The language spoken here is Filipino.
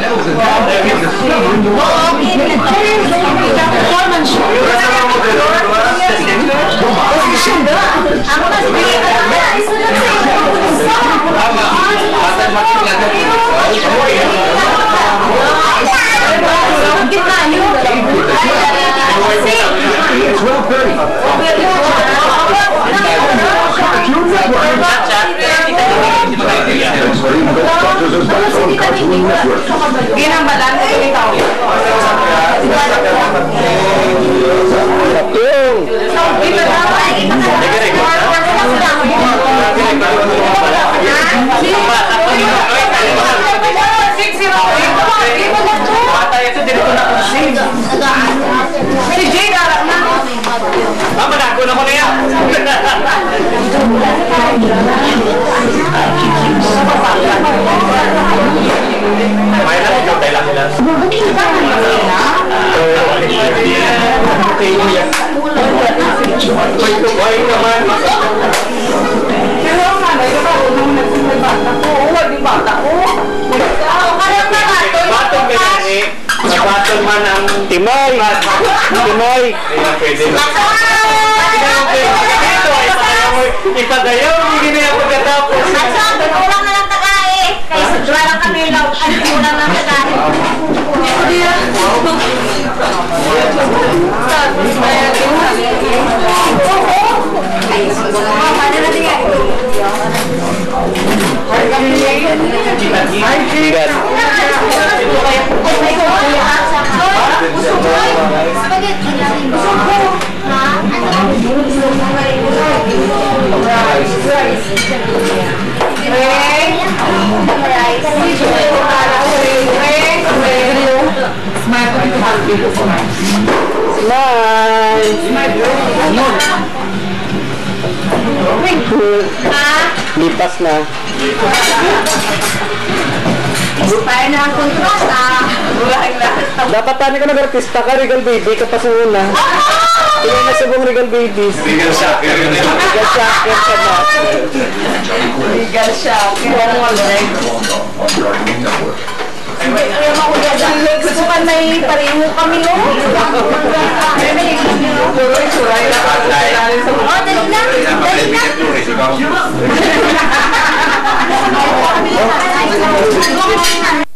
لا وزنها yung network. Yan ang madami ko ito. So, dito na ako ay ito na Si Jay darap na. Tama na, kuna ko na yan. Mayroon na yung dahilan nila. Okay, kuya. Ito, ay naman. Pero nga, may bago nung nagsimul bata ko. Oo, bata ko. Parang na bato. Bato ganyan eh. Nabato man ang... Timoy! Timoy! Pwede na. Ito, ipadayaw. Hindi na yung pagkatapos. At saan, Mura lang sa akin. Kaya, tapos kaya din sabi. Mama, na natin nga ito. Hi, Chicken! Gusto lang. Gusto ko. Ha? Ano? Gusto ko. Rice. Rice. Rice. Smile. Lipas na. Lupay na ang kontrata. Dapat tani ka nag-artista ka, Regal Baby, kapasunod na. Tuloy na subong Regal Babies. Regal Shocker. Regal Shocker ka na. Regal Shocker. Regal Shocker. may pareho kami, no? Suray-suray na patay. Oh, dali na. Dali na. Dali na.